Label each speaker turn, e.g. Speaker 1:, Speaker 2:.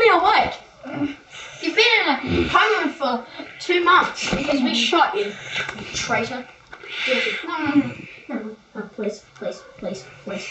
Speaker 1: me awake. You've been in a coma for two months because we shot you, traitor. No, no, no, no, please, please, please, please.